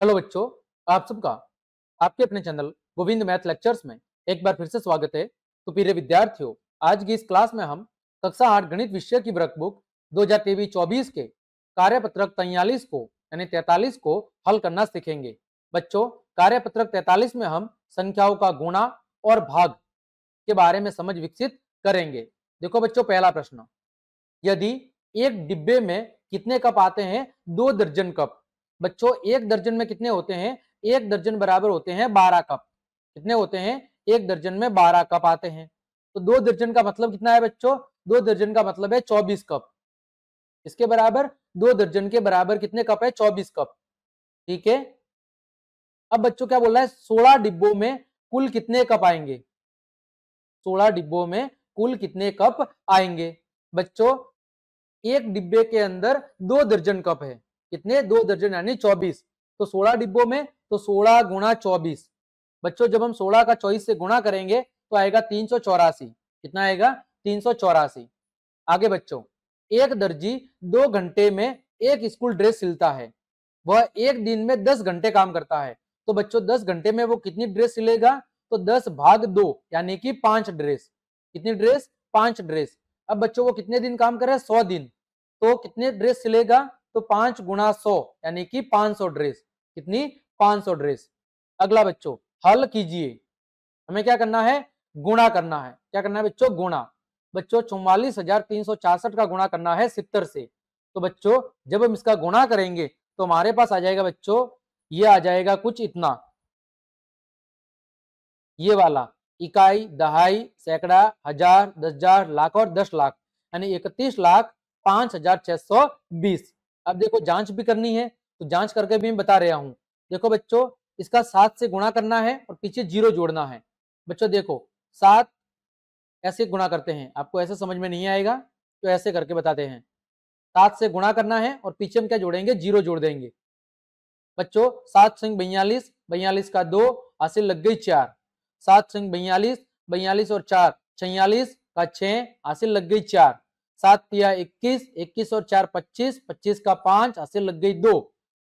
Hello बच्चों, आप सबका, आपके अपने चैनल गोविंद मैथ लेक्चर्स में एक बार फिर से स्वागत है। तो प्रिय विद्यार्थियों, आज की इस क्लास में हम कक्षा आठ गणित विषय की वर्क बुक दो हज़ार तेईस चौबीस के कार्यपत्रक तैयलीस को, यानी तैतालीस को हल करना सीखेंगे। बच्चों, कार्यपत्रक तैतालीस में हम संख्याओं का गुणा और भाग के बारे में समझ विकसित करेंगे। देखो बच्चों, पहला प्रश्न। यदि एक डिब्बे में कितने कप आते हैं? दो दर्जन कप। बच्चों, एक दर्जन में कितने होते हैं? एक दर्जन बराबर होते हैं बारह कप। कितने होते हैं? एक दर्जन में बारह कप आते हैं। तो दो दर्जन का मतलब कितना है बच्चों? दो दर्जन का मतलब है चौबीस कप। इसके बराबर, दो दर्जन के बराबर कितने कप है? चौबीस कप। ठीक है? अब बच्चों क्या बोल रहा है? सोलह डिब्बों में कुल कितने कप आएँगे? सोलह डिब्बों में कुल कितने कप आएँगे? बच्चों, एक डिब्बे के अंदर दो दर्जन कप है। कितने? दो दर्जन, यानी चौबीस। तो सोलह डिब्बों में तो सोलह गुणा चौबीस। बच्चों, जब हम सोलह का चौबीस से गुणा करेंगे तो आएगा तीन सौ चौरासी। कितना आएगा? तीन सौ चौरासी। आगे बच्चों, एक दर्जी दो घंटे में एक स्कूल ड्रेस सिलता है। वह एक दिन में दस घंटे काम करता है। तो बच्चों, दस घंटे में वो कितनी ड्रेस सिलेगा? तो दस भाग दो, यानी कि पाँच ड्रेस। कितनी ड्रेस? पाँच ड्रेस। अब बच्चों, वो कितने दिन काम कर सौ दिन। तो कितने ड्रेस सिलेगा? तो पाँच गुणा सौ, यानी कि पाँच सौ ड्रेस। कितनी? पाँच सौ ड्रेस। अगला बच्चों, हल कीजिए। हमें क्या करना है? गुणा करना है। क्या करना है बच्चों? गुणा। बच्चों, चौवालीस हज़ार तीन सौ छियासठ का गुणा करना है सितर से। तो बच्चों, जब हम इसका गुणा करेंगे तो हमारे पास आ जाएगा बच्चों, ये आ जाएगा कुछ इतना। ये वाला, इकाई, दहाई, सैकड़ा, हज़ार, दस हज़ार, लाख और दस लाख, यानी इकतीस लाख पाँच हज़ार छह सौ बीस। अब देखो, जाँच भी करनी है तो जाँच करके भी मैं बता रहा हूँ। देखो बच्चों, इसका सात से गुणा करना है और पीछे ज़ीरो जोड़ना है। बच्चों देखो, सात ऐसे गुणा करते हैं। आपको ऐसे समझ में नहीं आएगा तो ऐसे करके बताते हैं। सात से गुणा करना है और पीछे हम क्या जोड़ेंगे? ज़ीरो जोड़ देंगे। बच्चों, सात सिंह बयालीस बयालीस का दो, हासिल लग गई चार। सात सिंह बयालीस बयालीस और चार, छियालीस का छह, हासिल लग गई चार। सात तिया इक्कीस इक्कीस और चार पच्चीस पच्चीस का पाँच हासिल लग गई दो।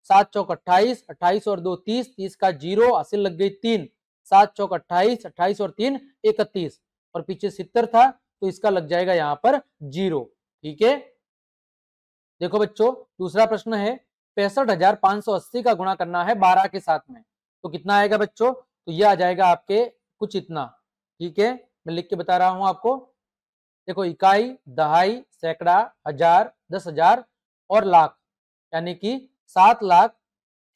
सात चौक अट्ठाईस अट्ठाईस और दो तीस तीस का ज़ीरो हासिल लग गई तीन। सात चौक अट्ठाईस अट्ठाईस और तीन, इकतीस। और पीछे सितर था तो इसका लग जाएगा यहाँ पर ज़ीरो। ठीक है? देखो बच्चों, दूसरा प्रश्न है, पैंसठ हज़ार पाँच सौ अस्सी का गुणा करना है बारह के साथ में। तो कितना आएगा बच्चों? तो ये आ जाएगा आपके कुछ इतना। ठीक है? मैं लिख के बता रहा हूँ आपको। देखो, इकाई, दहाई, सैकड़ा, हज़ार, दस हज़ार और लाख, यानी कि सात लाख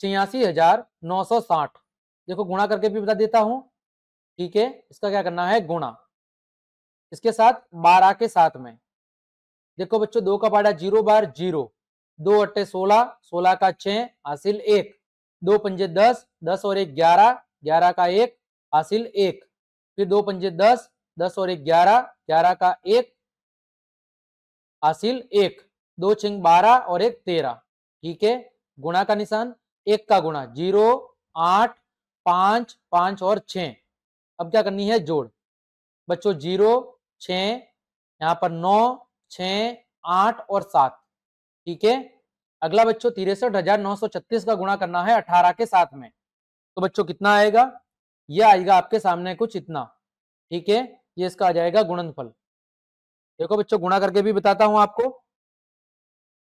छियासी हज़ार नौ सौ साठ। देखो, गुणा करके भी बता देता हूँ, ठीक है? इसका क्या करना है? गुणा। इसके साथ बारह के साथ में। देखो बच्चों, दो का पाड़ा ज़ीरो बार ज़ीरो। दो अट्ठे सोलह सोलह का छ, हासिल एक। दो पंजे दस दस और एक ग्यारह ग्यारह का एक, हासिल एक। फिर दो पंजे दस दस और एक ग्यारह ग्यारह का एक, हासिल एक, दो छिंग बारह और एक तेरह, ठीक है? गुणा का निशान एक का गुणा, ज़ीरो, आठ, पाँच पाँच और छ। अब क्या करनी है? जोड़। बच्चों, ज़ीरो, छ, यहाँ पर नौ, छ, आठ और सात, ठीक है? अगला बच्चों, तिरसठ हज़ार नौ सौ छत्तीस का गुणा करना है अठारह के साथ में। तो बच्चों, कितना आएगा? यह आएगा आपके सामने कुछ इतना, ठीक है? ये इसका आ जाएगा गुणनफल। देखो बच्चों, गुणा करके भी बताता हूँ आपको।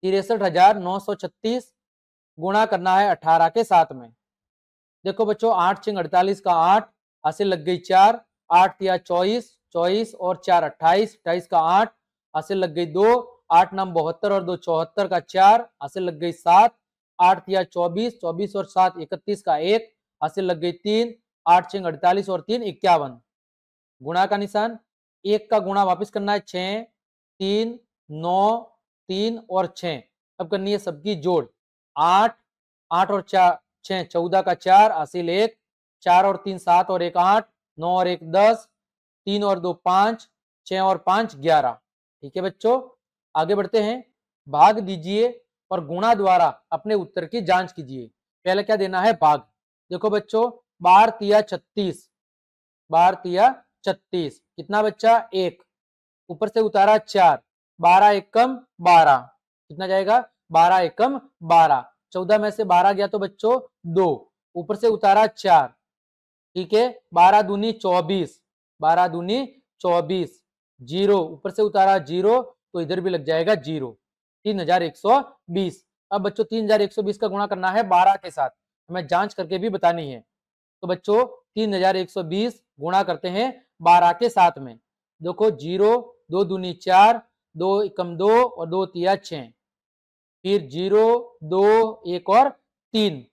तिरसठ हज़ार नौ सौ छत्तीस गुणा करना है अठारह के साथ में। देखो बच्चों, आठ छिंग अड़तालीस का आठ हासिल लग गई चार, आठ या चौबीस चौबीस और चार अट्ठाईस अट्ठाईस का आठ हासिल लग गई दो, आठ नाम बहत्तर और दो चौहत्तर का चार हासिल लग गई सात, आठ या चौबीस चौबीस और सात इकतीस का एक हासिल लग गई तीन, आठ छिंग अड़तालीस और तीन इक्यावन। गुणा का निशान? एक का गुणा वापस करना है छ तीन, नौ, तीन और छ अब करनी है सबकी जोड़। आठ आठ और चार, छह, चौदह का चार हासिल एक, चार और तीन, सात और एक, आठ, नौ और एक, दस, तीन और दो, पाँच, छह और पाँच, ग्यारह। ठीक है बच्चों? आगे बढ़ते हैं। भाग दीजिए और गुणा द्वारा अपने उत्तर की जाँच कीजिए। पहले क्या देना है? भाग। देखो बच्चों, बार तिया छत्तीस। बार तिया छत्तीस। कितना बच्चा? एक। ऊपर से उतारा चार। बारह एकम बारह। कितना जाएगा? बारह एकम बारह। चौदह में से बारह गया तो बच्चों दो। ऊपर से उतारा चार। ठीक है? बारह दूनी चौबीस। बारह दूनी चौबीस। ज़ीरो। ऊपर से उतारा ज़ीरो तो इधर भी लग जाएगा ज़ीरो। तीन हज़ार एक सौ बीस। अब बच्चों, तीन हज़ार एक सौ बीस का गुणा करना है बारह के साथ। हमें जाँच करके भी बतानी है। तो बच्चों, तीन हज़ार एक सौ बीस गुणा करते हैं बारह के साथ में। देखो, ज़ीरो, दो दूनी चार, दो एकम दो और दो तिया छ। फिर ज़ीरो, दो, एक और तीन।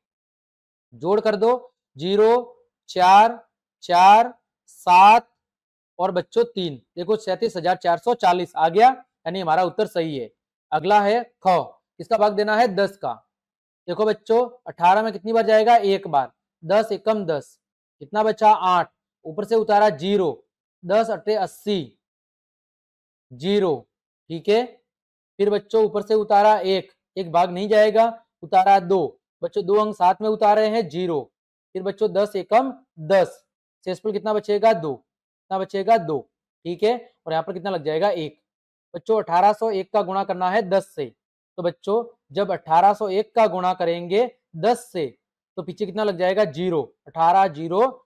जोड़ कर दो। ज़ीरो, चार चार, सात और बच्चों तीन। देखो, सैतीस हज़ार चार सौ चालीस। आ गया? यानी हमारा उत्तर सही है। अगला है ख किसका भाग देना है? दस का। देखो बच्चों, अठारह में कितनी बार जाएगा? एक बार। दस एकम दस। कितना बचा? आठ। ऊपर से उतारा ज़ीरो, दस अट्ठे अस्सी। ज़ीरो, ठीक है? फिर बच्चों ऊपर से उतारा एक एक भाग नहीं जाएगा, उतारा दो। बच्चों दो अंक साथ में उतारे हैं, ज़ीरो। फिर बच्चों दस एकम दस। शेषफल कितना बचेगा? दो। कितना बचेगा? दो, ठीक है? और यहाँ पर कितना लग जाएगा? एक। बच्चों 1801 का गुणा करना है 10 से। तो बच्चों, जब 1801 का गुणा करेंगे 10 से तो पीछे कितना लग जाएगा? ज़ीरो। अठारह ज़ीरो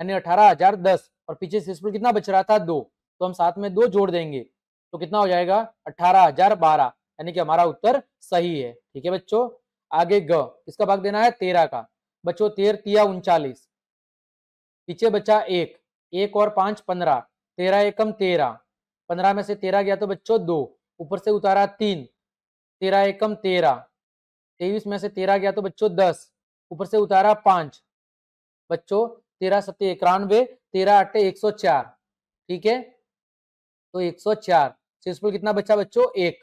यानी अठारह हज़ार दस। और पीछे शेषफल कितना बच रहा था? दो। तो हम साथ में दो जोड़ देंगे। तो कितना हो जाएगा? अठारह हज़ार बारह। यानी कि हमारा उत्तर सही है। ठीक है बच्चों? आगे ग। किसका भाग देना है? तेरह का। बच्चों, तेर तिया उनचालीस। पीछे बचा एक। एक और पाँच, पंद्रह। तेरह एकम तेरह। पंद्रह में से तेरह गया तो बच्चों दो। ऊपर से उतारा तीन। तेरह एकम तेरह। तेईस में से तेरह गया तो बच्चों दस। ऊपर से उतारा पाँच। बच्चों तेरह सत्य इक्यानवे तेरह अट्ठे एक सौ चार। ठीक है? तो एक सौ चार। शेषफल कितना बच्चा बच्चों? एक।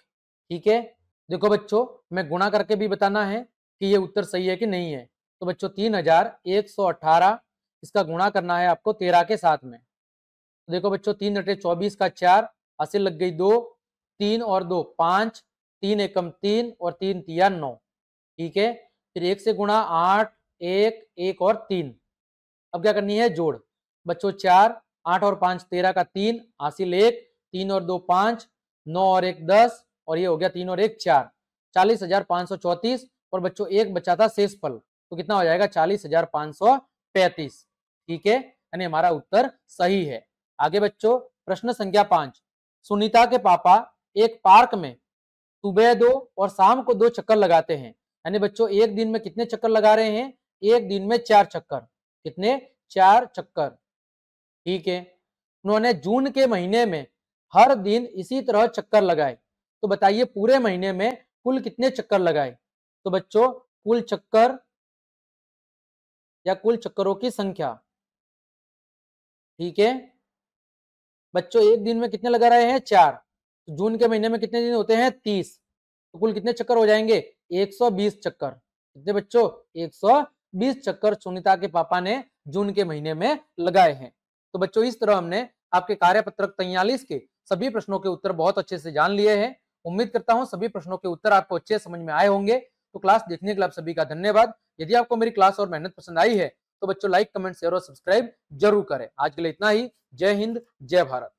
ठीक है? देखो बच्चों, मैं गुणा करके भी बताना है कि ये उत्तर सही है कि नहीं है। तो बच्चों, तीन हज़ार एक सौ अठारह, इसका गुणा करना है आपको तेरह के साथ में। तो देखो बच्चों, तीन अटे चौबीस का चार, हासिल लग गई दो, तीन और दो पाँच, तीन एकम तीन और तीन तिया नौ। ठीक है? फिर एक से गुणा आठ, एक एक और तीन। अब क्या करनी है? जोड़। बच्चों, चार, आठ और पाँच, तेरह का तीन, हासिल एक, तीन और दो, पाँच, नौ और एक, दस, और ये हो गया तीन और एक, चार। चालीस हज़ार पाँच सौ चौतीस, और बच्चों, एक बचा था शेष फल तो कितना हो जाएगा? चालीस हज़ार पाँच सौ पैंतीस। ठीक है? यानी हमारा उत्तर सही है। आगे बच्चों, प्रश्न संख्या पाँच। सुनीता के पापा एक पार्क में सुबह दो और शाम को दो चक्कर लगाते हैं। यानी बच्चों, एक दिन में कितने चक्कर लगा रहे हैं? एक दिन में चार चक्कर। कितने? चार चक्कर। ठीक है? उन्होंने जून के महीने में हर दिन इसी तरह चक्कर लगाए। तो बताइए पूरे महीने में कुल कितने चक्कर लगाए? तो बच्चों, कुल चक्कर या कुल चक्करों की संख्या। ठीक है? बच्चों, एक दिन में कितने लगा रहे हैं? चार। तो जून के महीने में कितने दिन होते हैं? तीस। तो कुल कितने चक्कर हो जाएँगे? 120 चक्कर। कितने बच्चों? 120 चक्कर सुनीता के पापा ने जून के महीने में लगाए हैं। तो बच्चों, इस तरह हमने आपके कार्य पत्रक तैयालीस के सभी प्रश्नों के उत्तर बहुत अच्छे से जान लिए हैं। उम्मीद करता हूँ सभी प्रश्नों के उत्तर आपको अच्छे समझ में आए होंगे। तो क्लास देखने के लिए आप सभी का धन्यवाद। यदि आपको मेरी क्लास और मेहनत पसंद आई है तो बच्चों, लाइक, कमेंट, शेयर और सब्सक्राइब ज़रूर करें। आज के लिए इतना ही। जय हिंद, जय भारत।